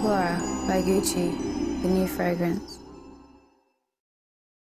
Flora by Gucci, the new fragrance.